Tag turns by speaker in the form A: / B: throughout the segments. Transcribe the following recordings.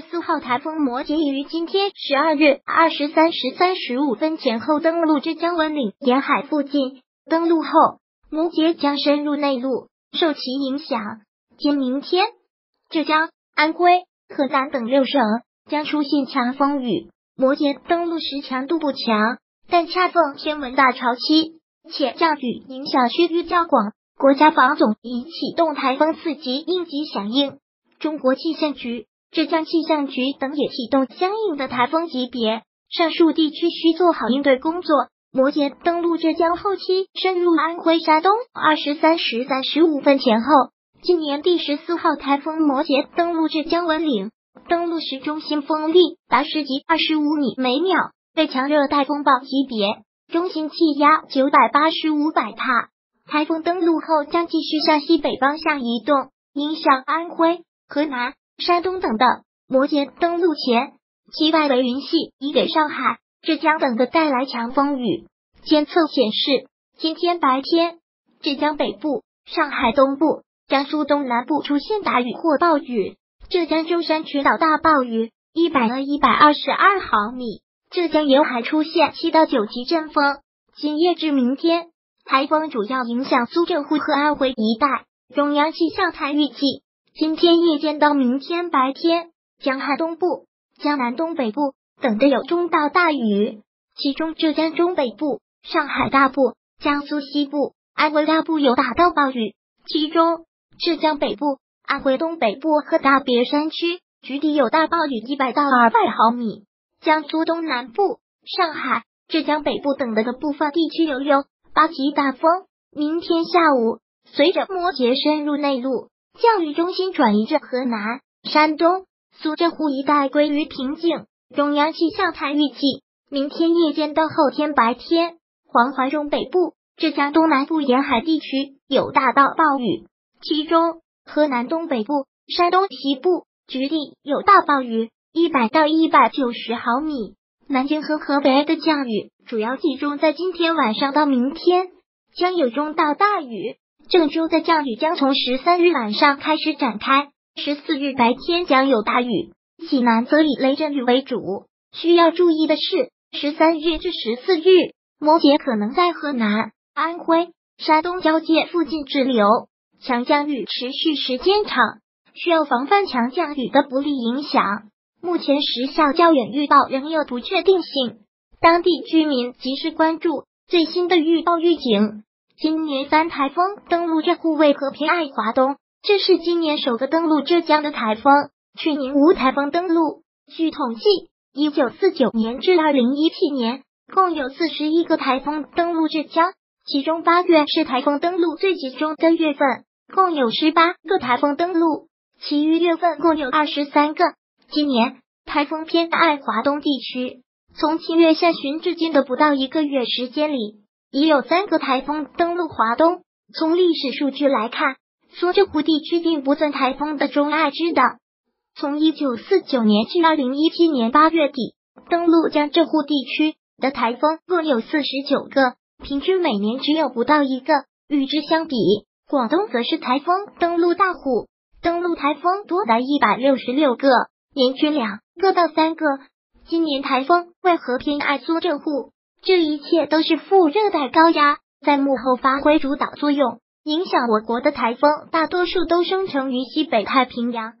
A: 十四号台风摩羯于今天十二月二十三时三十五分前后登陆至江文岭沿海附近。登陆后，摩羯将深入内陆，受其影响，今明天浙江、安徽、河南等六省将出现强风雨。摩羯登陆时强度不强，但恰逢天文大潮期，且降雨影响区域较广。国家防总已启动台风四级应急响应，中国气象局、浙江气象局等也启动相应的台风级别。上述地区需做好应对工作。摩羯登陆浙江后期深入安徽、山东。二十三时三十五分前后，今年第十四号台风摩羯登陆浙江文岭。登陆时中心风力达十级二十五米每秒，为强热带风暴级别，中心气压九百八十五百帕。台风登陆后将继续向西北方向移动，影响安徽、河南、山东等的。摩羯登陆前，其外围云系已给上海、浙江等的带来强风雨。监测显示，今天白天，浙江北部、上海东部、江苏东南部出现大雨或暴雨，浙江舟山群岛大暴雨一百到一百二十二毫米，浙江沿海出现七到九级阵风。今夜至明天。台风主要影响苏浙沪和安徽一带。中央气象台预计，今天夜间到明天白天，江汉东部、江南东北部等地有中到大雨，其中浙江中北部、上海大部、江苏西部、安徽大部有大到暴雨。其中浙江北部、安徽东北部和大别山区局地有大暴雨一百到二百毫米。江苏东南部、上海、浙江北部等的的部分地区有有。八级大风，明天下午随着摩羯深入内陆，降雨中心转移至河南、山东、苏浙沪一带归于平静。中央气象台预计，明天夜间到后天白天，黄淮中北部、浙江东南部沿海地区有大到暴雨，其中河南东北部、山东西部局地有大暴雨，一百到一百九十毫米。南京和河北的降雨主要集中在今天晚上到明天，将有中到大雨。郑州的降雨将从十三日晚上开始展开，十四日白天将有大雨，济南则以雷阵雨为主。需要注意的是，十三日至十四日，摩羯可能在河南、安徽、山东交界附近滞留，强降雨持续时间长，需要防范强降雨的不利影响。目前时效较远预报仍有不确定性，当地居民及时关注最新的预报预警。今年三台风登陆浙沪为和平爱华东，这是今年首个登陆浙江的台风。去年无台风登陆。据统计，一九四九年至二零一七年，共有四十一个台风登陆浙江，其中八月是台风登陆最集中的月份，共有十八个台风登陆，其余月份共有二十三个。今年台风偏爱华东地区，从七月下旬至今的不到一个月时间里，已有三个台风登陆华东。从历史数据来看，苏浙沪地区并不算台风的中爱之岛。从一九四九年至二零一七年八月底，登陆江浙沪地区的台风共有四十九个，平均每年只有不到一个。与之相比，广东则是台风登陆大户，登陆台风多达一百六十六个。年均两个到三个。今年台风为何偏爱苏浙沪？这一切都是副热带高压在幕后发挥主导作用，影响我国的台风大多数都生成于西北太平洋。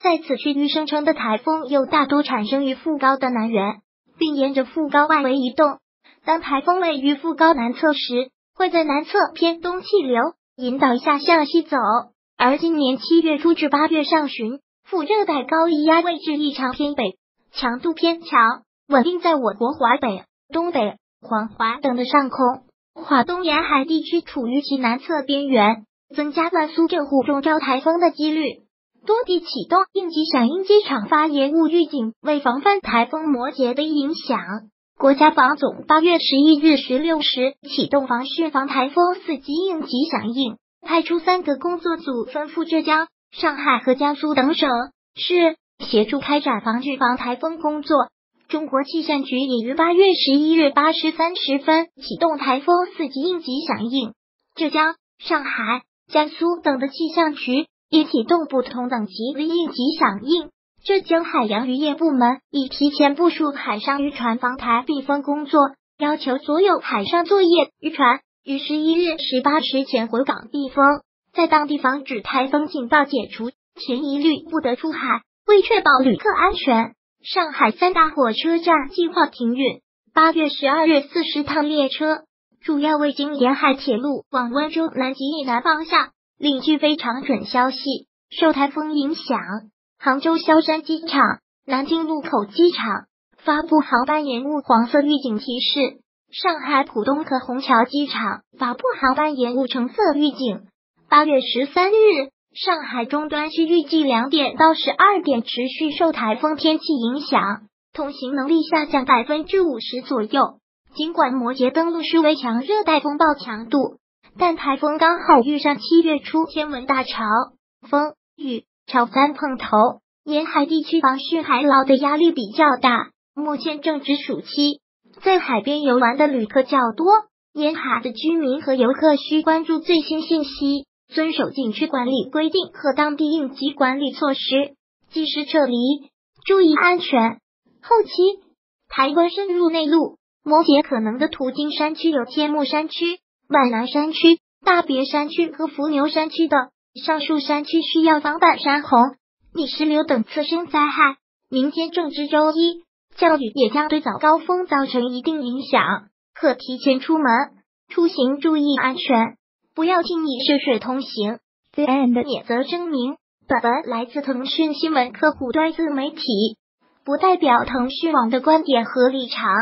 A: 在此区域生成的台风又大多产生于副高的南缘，并沿着副高外围移动。当台风位于副高南侧时，会在南侧偏东气流引导下向西走。而今年七月初至八月上旬。副热带高压位置异常偏北，强度偏强，稳定在我国华北、东北、黄淮等的上空。华东沿海地区处于其南侧边缘，增加了苏浙沪中招台风的几率。多地启动应急响应机场发延误预警，为防范台风摩羯的影响。国家防总八月十一日十六时启动防汛防台风四级应急响应，派出三个工作组，分赴浙江。上海和江苏等省市协助开展防汛防台风工作。中国气象局已于八月十一日八时三十分启动台风四级应急响应。浙江、上海、江苏等的气象局也启动不同等级的应急响应。浙江海洋渔业部门已提前部署海上渔船防台避风工作，要求所有海上作业渔船于十一月十八时前回港避风，在当地防止台风警报解除前一律不得出海。为确保旅客安全，上海三大火车站计划停运。八月十二日四十趟列车主要未经沿海铁路往温州南极以南方向。另据非常准消息，受台风影响，杭州萧山机场、南京禄口机场发布航班延误黄色预警提示；上海浦东和虹桥机场发布航班延误橙色预警。八月十三日。上海终端区预计两点到十二点持续受台风天气影响，通行能力下降百分之五十左右。尽管摩羯登陆是为强热带风暴强度，但台风刚好遇上七月初天文大潮，风雨潮三碰头，沿海地区防汛海涝的压力比较大。目前正值暑期，在海边游玩的旅客较多，沿海的居民和游客需关注最新信息。遵守景区管理规定和当地应急管理措施，及时撤离，注意安全。后期，台湾深入内陆，摩羯可能的途径山区有天目山区、万南山区、大别山区和伏牛山区的。上述山区需要防范山洪、泥石流等次生灾害。明天正值周一，降雨也将对早高峰造成一定影响，可提前出门出行，注意安全。不要轻易涉水通行。The end 免责声明：本文来自腾讯新闻客户端自媒体，不代表腾讯网的观点和立场。